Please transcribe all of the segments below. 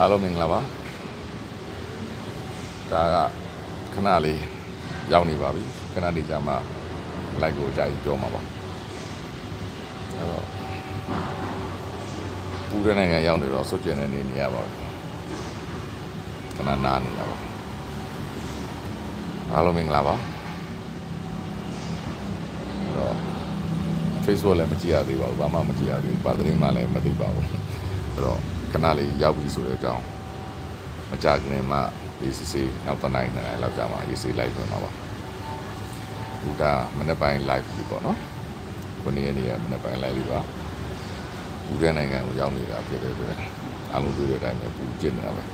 အားလုံးမင်္ဂလာပါဒါကခဏလေးရောက်နေပါပြီခဏနေကြမှာ like ကိုကြာကြီးပြောမှာပါအဲ့တော့ပူတဲ့နိုင်ငံရောက်နေတော့စွတ်ကျင်နေနေနေရပါဘူးခဏနားနေတာပါအားလုံးမင်္ဂလာပါအဲ့တော့ Facebook လည်းမကြည့်ရသေးပါဘူးဘာမှမကြည့်ရသေးဘူးပါသတင်းမှလည်းမသိပါဘူးအဲ့တော့ ခဏလေးရောက်ပြီဆိုတဲ့အကြောင်းမကြခင်မှာ ACC နောက်တစ်နိုင်နိုင်လောက်ကြာမှာ ACC live ပြန်မှာပါဒီကမနေ့ပိုင်း live ပြီပေါ့နော်ခုနေ့နေ့ကမနေ့ပိုင်း live ပြီပါဘူးတဲ့နိုင်ငံကိုရောက်နေတာဖြစ်တဲ့အတွက်အားလုံးတွေ့တဲ့အတိုင်းပဲပူကျင်နေတာပဲအဲ့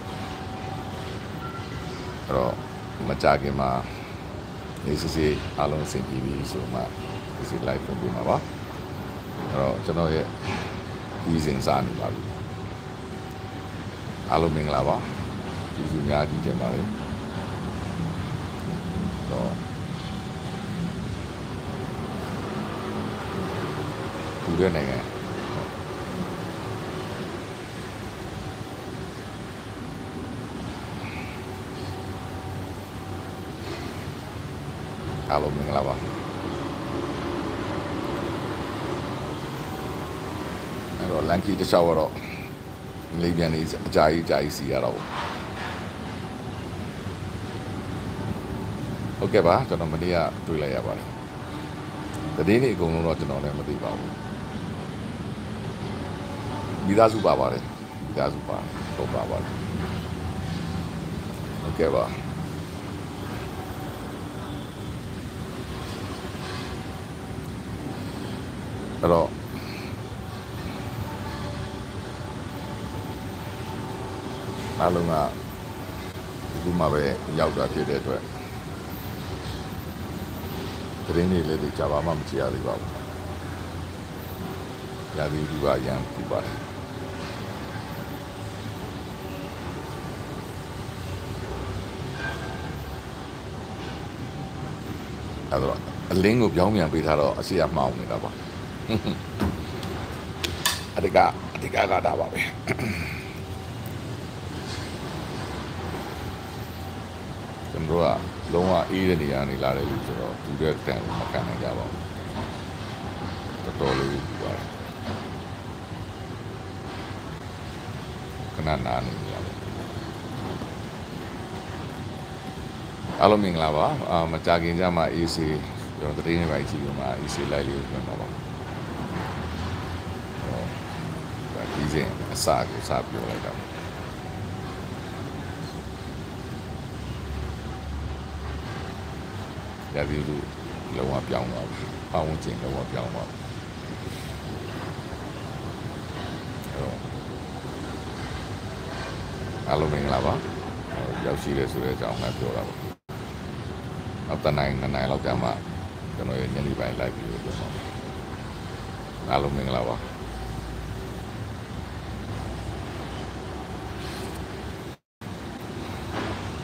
တော့မကြခင်မှာ ACC အားလုံးအဆင်ပြေပြီဆိုမှ ACC live ပြန်ပြန်မှာပါအဲ့တော့ကျွန်တော်ရဲ့ဒီစဉ်စားနေပါပြီ အားလုံးမင်္ဂလာပါကျေးဇူးများကြီးတင်ပါတယ်တော့ဒီတဲ့နိုင်ငံအားလုံးမင်္ဂလာပါအဲ့တော့လန်ကီတစ်လျှောက်ကတော့ လေးပြန်နေအကြာကြီးအကြာကြီးစီရတော့ဟုတ်ကဲ့ပါကျွန်တော်မနေ့ကတွေ့လိုက်ရပါတယ်တည်င်းနေအကုန်လုံးတော့ကျွန်တော်လည်းမသိပါဘူးမိသားစုပါပါတယ်မိသားစုပါတော့ပါပါတယ်ဟုတ်ကဲ့ပါအဲ့တော့ အားလုံးကဒီမှာပဲရောက်တာဖြစ်တဲ့အတွက်သတင်းတွေလည်းဒီကြပါမှမကြည့်ရသေးပါဘူး။ရာသီဥတုကရမ်းပူပါတယ်။အဲ့တော့အလင်းကိုပြောင်းပြန်ပေးထားတော့အစီအမှောင်နေတာပါ။အတကအတကကတာပါပဲ ကျွန်တော်ကလုံးဝအေးတဲ့နေရာနေလာတယ်လို့ဆိုတော့သူတဲ့တန်ကိုမခံနိုင်ကြပါဘူးတော်တော်လေးပူပါတယ်ခဏနားနေကြပါအားလုံးမင်္ဂလာပါအာမကြခင်ကြမှာ AC ကျွန်တော်တရင်နေပါကြည့်လို့မှာ AC လိုက်လေးကိုပြန်ပါပါဒါဒီစဉ်အစကိုစပြောလိုက်တော့ ရာသီဥတုလုံးဝပြောင်းသွားပြီ။ပတ်ဝန်းကျင်လုံးဝပြောင်းသွားပြီ။အဲ့တော့အားလုံးမင်္ဂလာပါ။ရောက်ရှိတယ်ဆိုတဲ့အကြောင်းလည်းပြောတာပါ။နောက်တနိုင်နှစ်နိုင်လောက်ကြာမှကျွန်တော်ရဲ့ညနေပိုင်းလိုက်ပြီးတော့ပြောပါမယ်။အားလုံးမင်္ဂလာပါ။